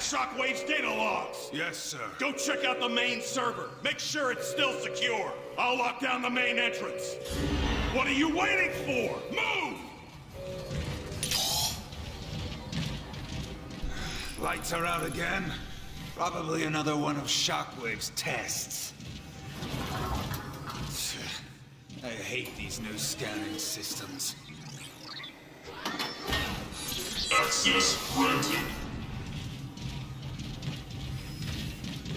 Someone's trying to hack Shockwave's data logs! Yes, sir. Go check out the main server. Make sure it's still secure. I'll lock down the main entrance. What are you waiting for? Move! Lights are out again. Probably another one of Shockwave's tests. I hate these new scanning systems. Access granted.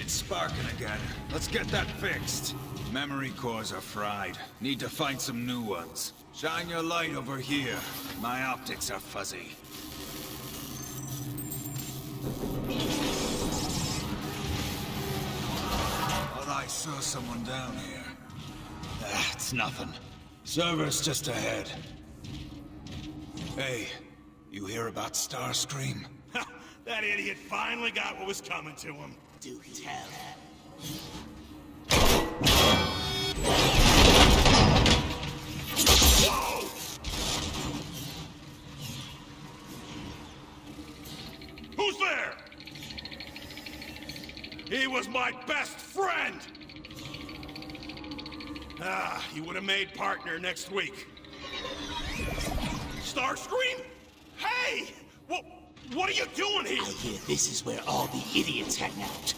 It's sparking again. Let's get that fixed. Memory cores are fried. Need to find some new ones. Shine your light over here. My optics are fuzzy. Thought I saw someone down here. Ah, it's nothing. Server's just ahead. Hey, you hear about Starscream? that idiot finally got what was coming to him. Do tell. Who's there? He was my best friend! Ah, he would have made partner next week. Starscream? Hey! What are you doing here? I hear this is where all the idiots hang out.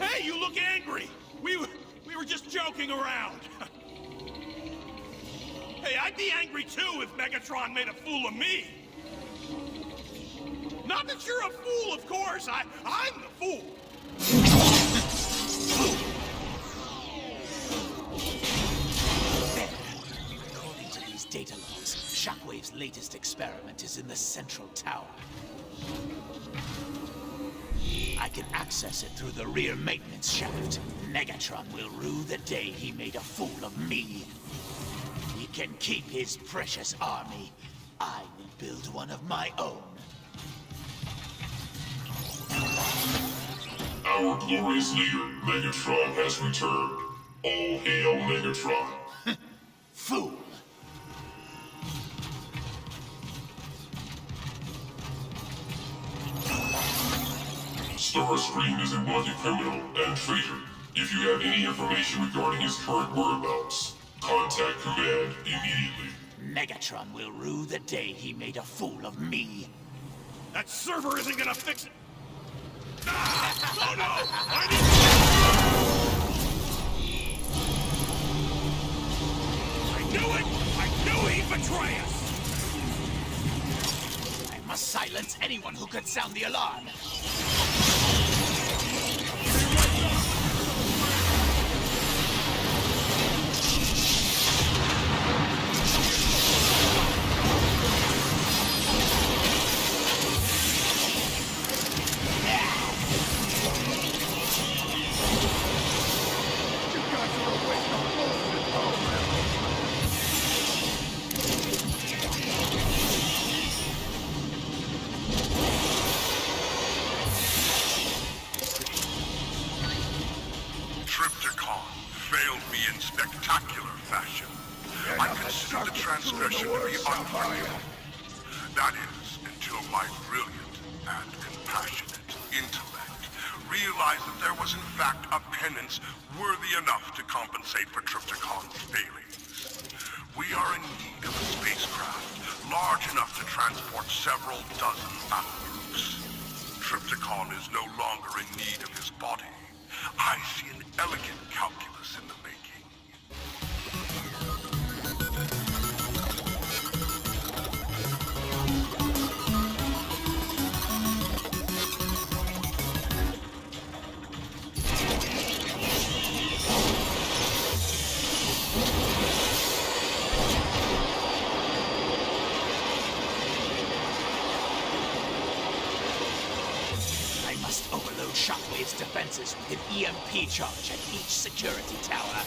Hey, you look angry! We, were- we were just joking around. hey, I'd be angry too if Megatron made a fool of me. Not that you're a fool, of course. I, I'm the fool. According to these data logs, Shockwave's latest experiment is in the central tower. I can access it through the rear maintenance shaft. Megatron will rue the day he made a fool of me. He can keep his precious army. I will build one of my own. Our glorious leader, Megatron, has returned. All hail Megatron. Fool! Starscream is a wanted criminal and traitor. If you have any information regarding his current whereabouts, contact Command immediately. Megatron will rue the day he made a fool of me. That server isn't gonna fix it. Ah! Oh no! I need... I knew it! I knew he'd betray us! I must silence anyone who could sound the alarm. Shockwave's defenses with an EMP charge at each security tower.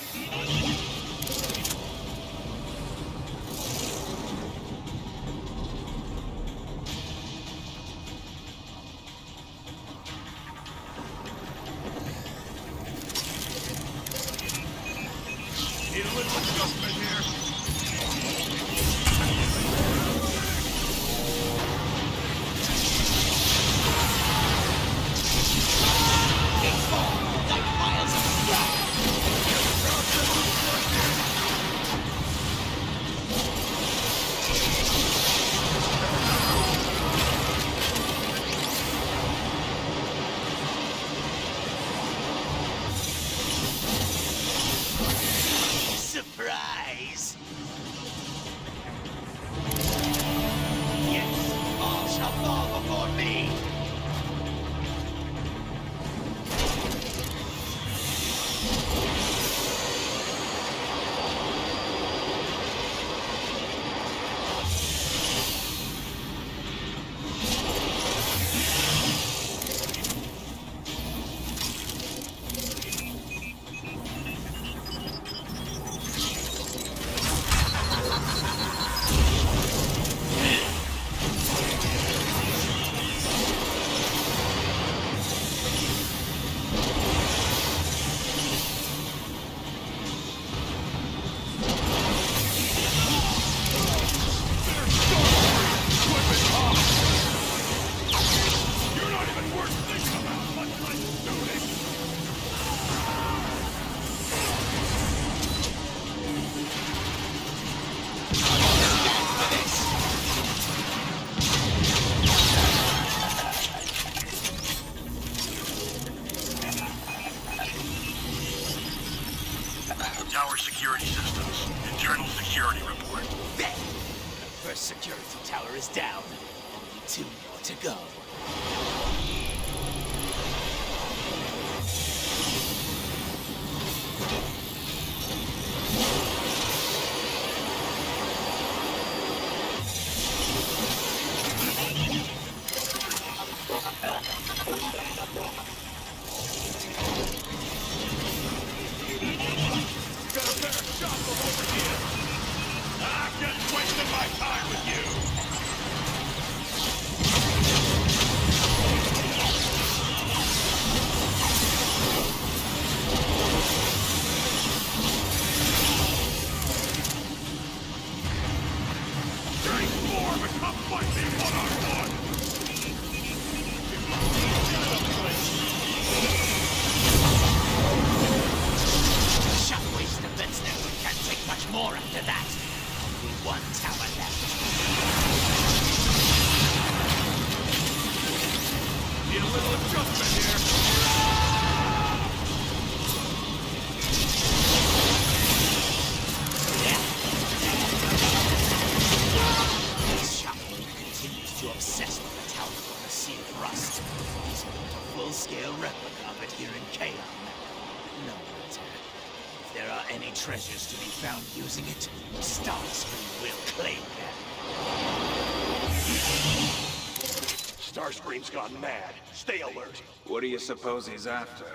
Starscream's gone mad. Stay alert. What do you suppose he's after?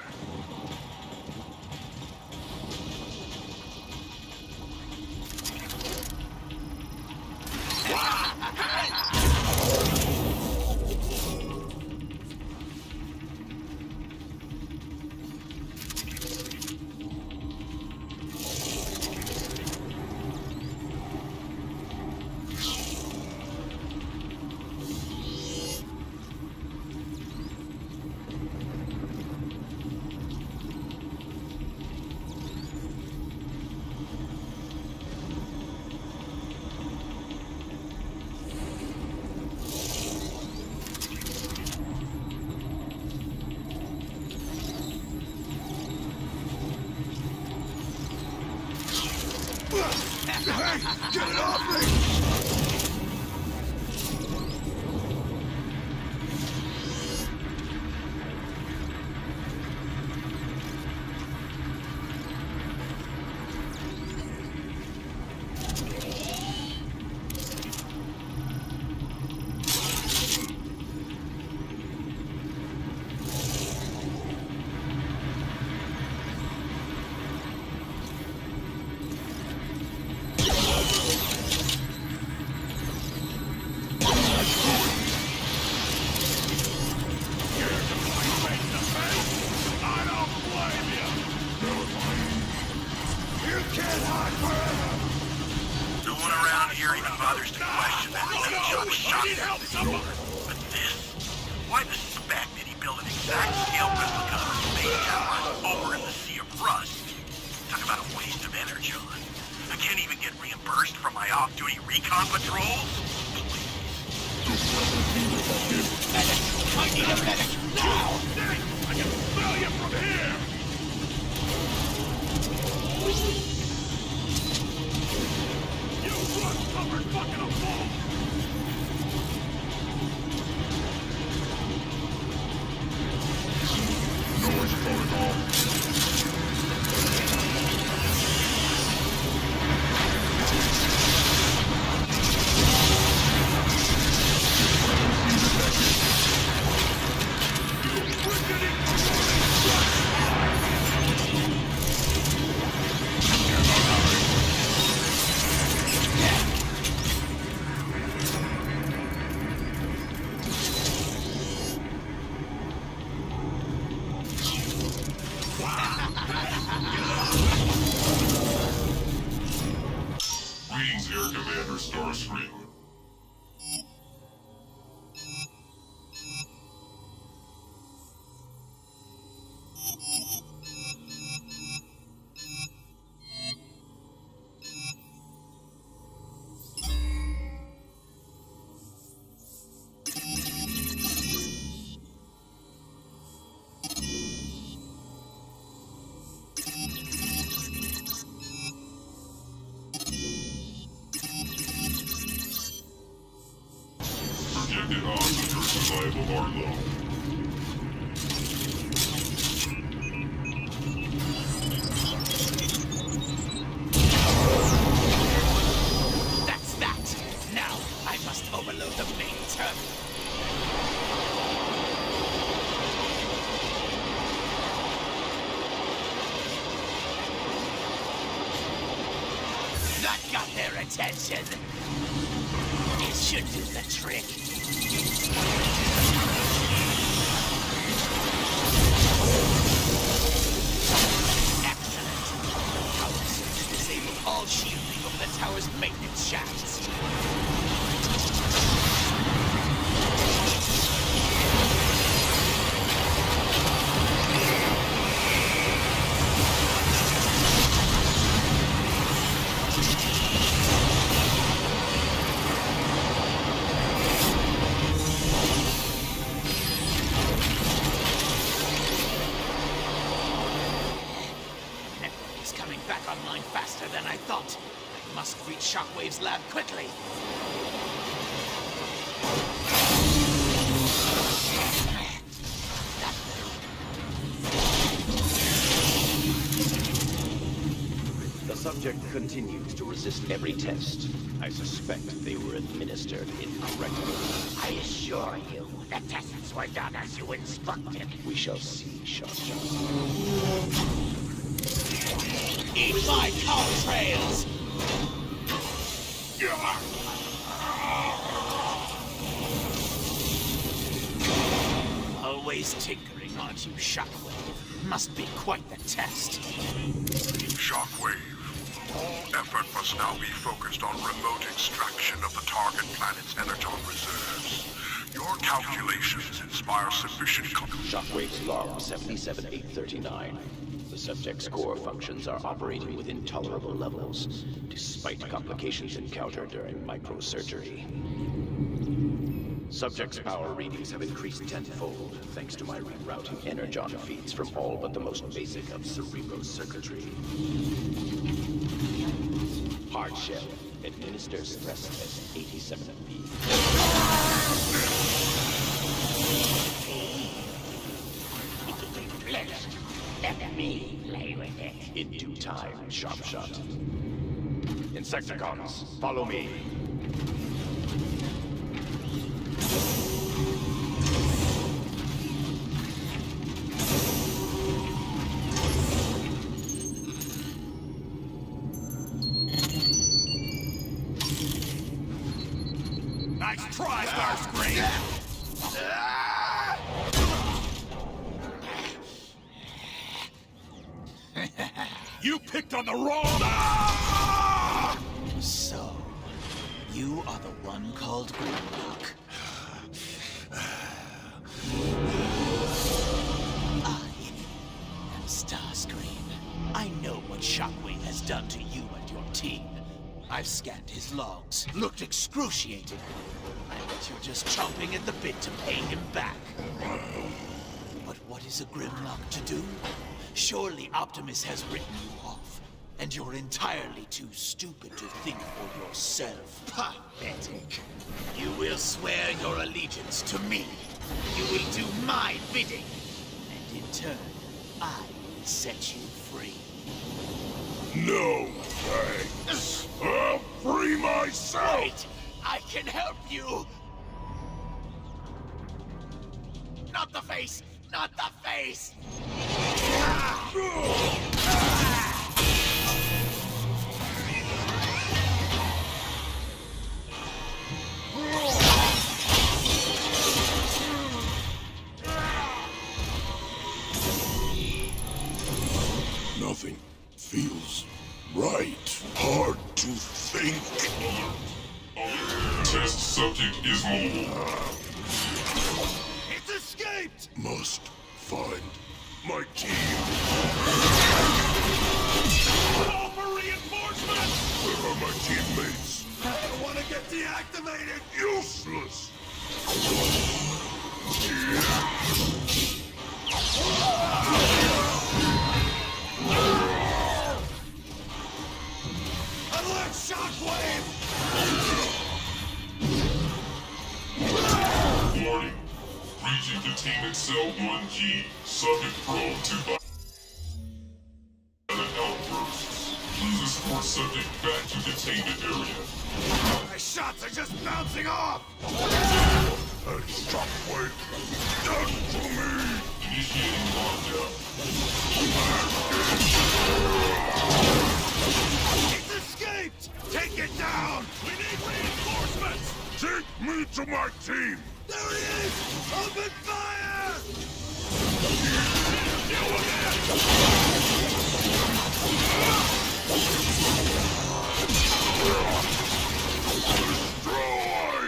Get it off me! recon patrol? I need a medic now! Greetings, Air Commander Starscreamer. That's that! Now, I must overload the main terminal. That got their attention! It should do the trick. Shielding of the tower's maintenance shafts. The subject continues to resist every test. I suspect they were administered incorrectly. I assure you, the tests were done as you instructed. We shall see, Sharp Shot. Eat my contrails! Always tinkering, aren't you, Shockwave? Must be quite the test. Shockwave. All effort must now be focused on remote extraction of the target planet's energon reserves. Your calculations inspire sufficient Shockwave's log 77839. The subject's core functions are operating within tolerable levels, despite complications encountered during microsurgery. Subject's power readings have increased tenfold, thanks to my rerouting energon feeds from all but the most basic of cerebrocircuitry. Hard shell. Administer stress test 87B. Let me play with it. In due time, Sharp Shot. Insecticons, follow me. You picked on the wrong... Ah! So, you are the one called Grimlock. I am Starscream. I know what Shockwave has done to you and your team. I've scanned his logs, looked excruciating. I bet you're just chomping at the bit to pay him back. But what is a Grimlock to do? Surely Optimus has written you off, and you're entirely too stupid to think for yourself. Pathetic. You will swear your allegiance to me. You will do my bidding. And in turn, I will set you free. No thanks. I'll free myself. Wait! I can help you! Not the face! Not the face! Nothing Breaching containment cell 1G. Subject prone to violent outbursts. Please escort subject back to containment area. My shots are just bouncing off! That shockwave done to me! Initiating lockdown. It's escaped! Take it down! We need reinforcements! Take me to my team! There he is! Open fire! It! Destroy!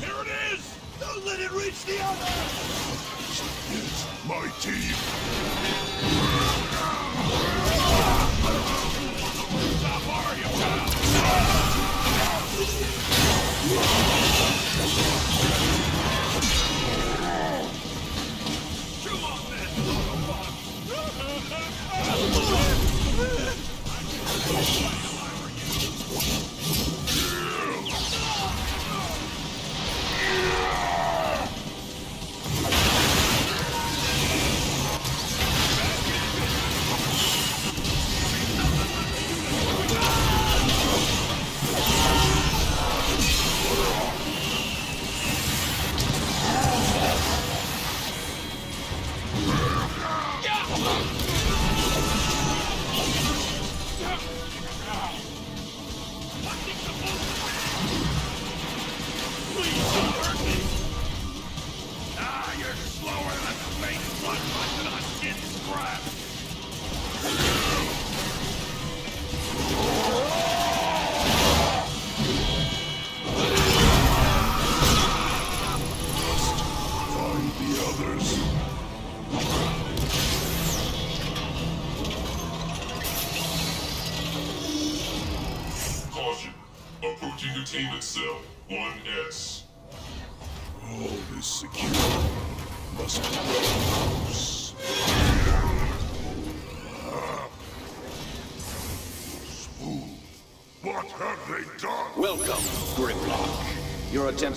Here it is! Don't let it reach the other! My team!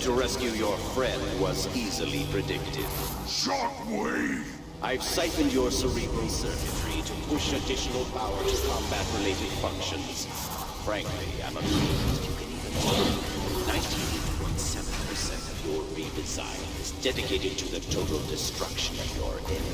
To rescue your friend was easily predicted. Shockwave! I've siphoned your cerebral circuitry to push additional power to combat-related functions. Frankly, I'm amazed you can even do 98.7% of your redesign is dedicated to the total destruction of your enemy.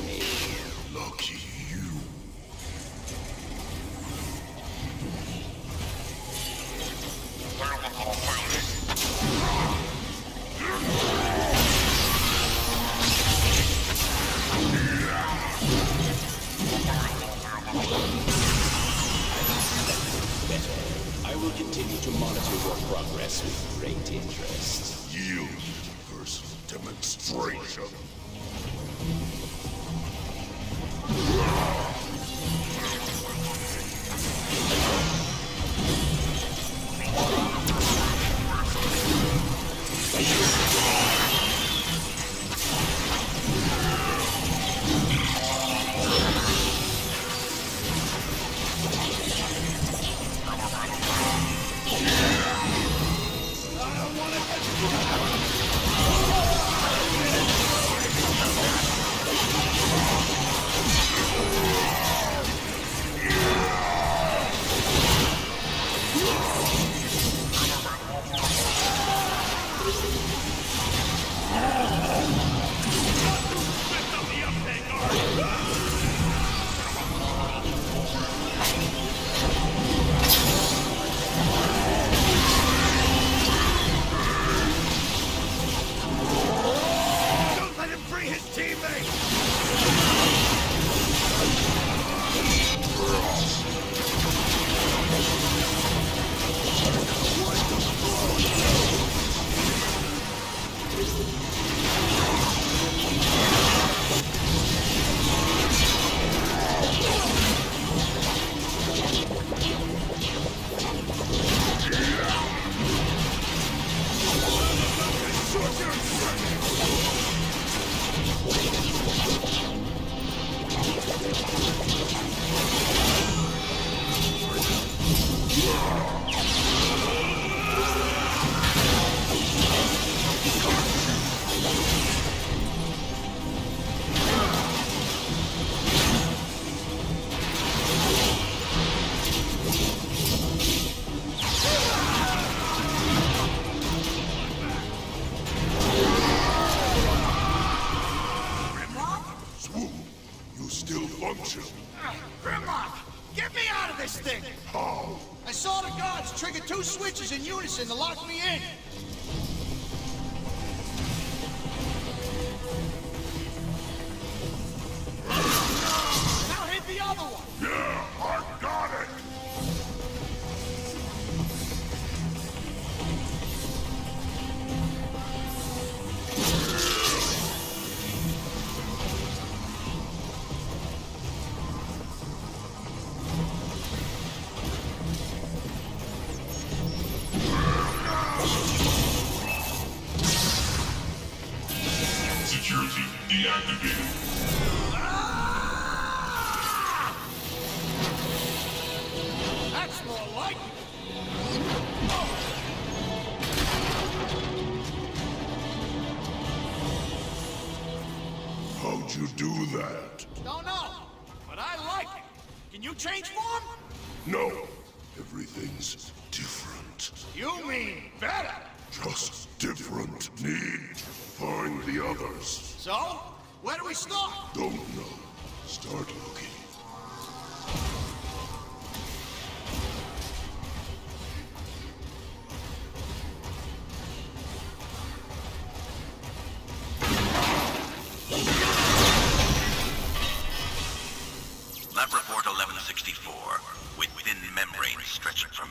Let's go.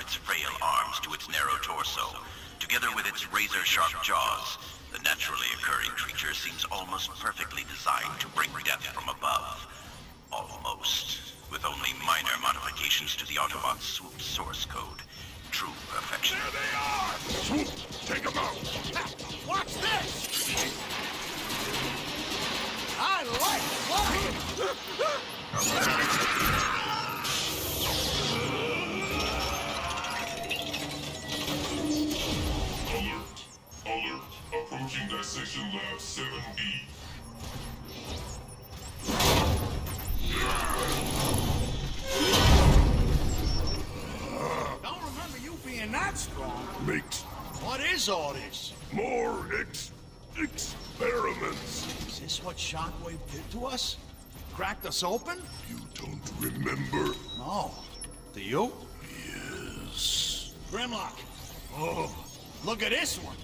Its frail arms to its narrow torso, together with its razor-sharp jaws, the naturally occurring creature seems almost perfectly designed to bring death from above. Almost. With only minor modifications to the Autobot's swoop source code. True perfection. There they are! Swoop! Take them out! Watch this! I like flying! Approaching Dissection Lab 7B. Don't remember you being that strong. Makes What is all this? more ex... experiments. Is this what Shockwave did to us? Cracked us open? You don't remember? No. Do you? Yes. Grimlock. Oh, look at this one.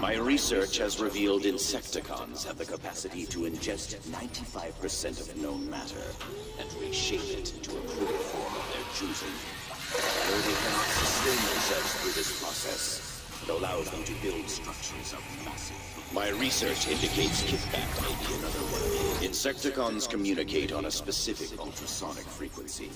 My research has revealed Insecticons have the capacity to ingest 95% of known matter and reshape it into a crude form of their choosing. Though they cannot sustain themselves through this process, it allows them to build structures of massive. My research indicates kickback may be another way. Insecticons communicate on a specific ultrasonic frequency.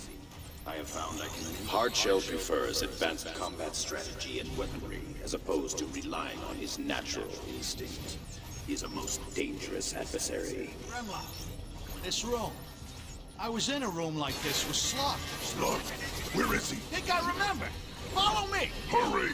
I have found I can. Hardshell prefers advanced combat strategy and weaponry as opposed to relying on his natural instinct. He's a most dangerous adversary. Grimlock. This room. I was in a room like this with Slug. Slug, where is he? Think I remember. Follow me. Hurry!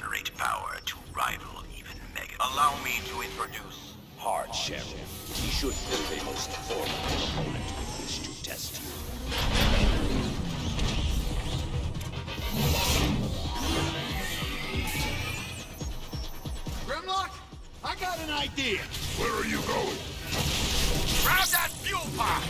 Generate power to rival even Mega. Allow me to introduce Hardshell. He should build a most formidable opponent who wish to test you. Grimlock, I got an idea. Where are you going? Grab that fuel pod.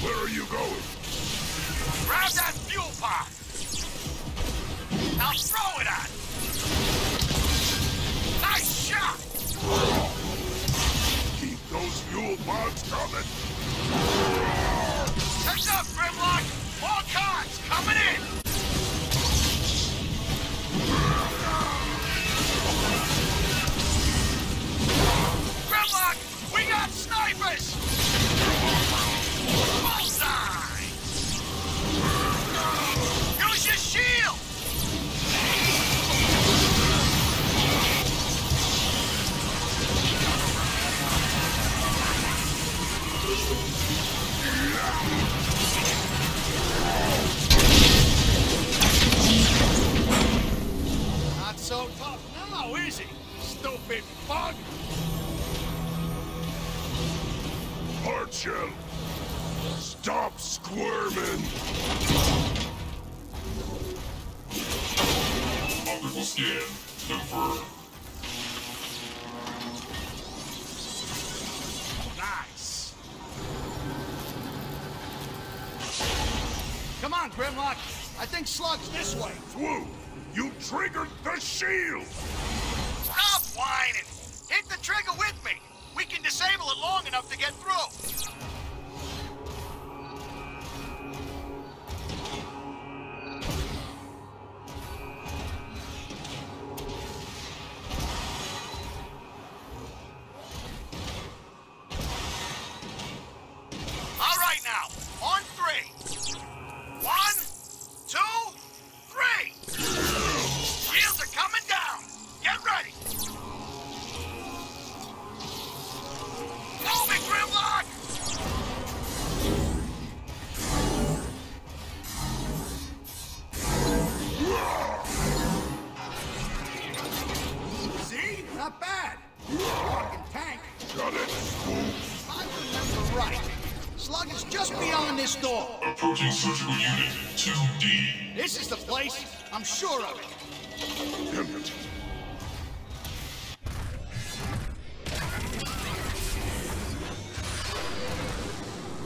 Where are you going? Grab that fuel pod. Now throw it at. Nice shot. Keep those fuel pods coming. Heads up, Hard shell. Stop squirming. Optical scan confirmed. Nice. Come on, Grimlock. I think Slug's this way. Swoo, you triggered the shield. Stop whining. Trigger with me. We can disable it long enough to get through. This is the place. I'm sure of it. Damn it.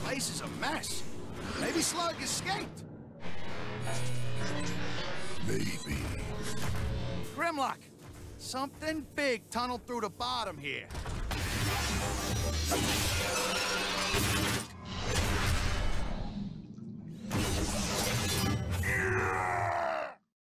Place is a mess. Maybe Slug escaped. Maybe. Grimlock, something big tunneled through the bottom here.